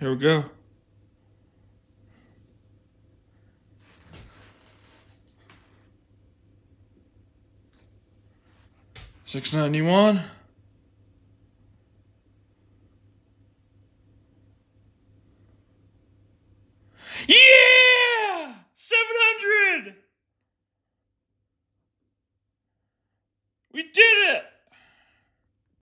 Here we go. Six ninety one. Yeah! Seven hundred! We did it.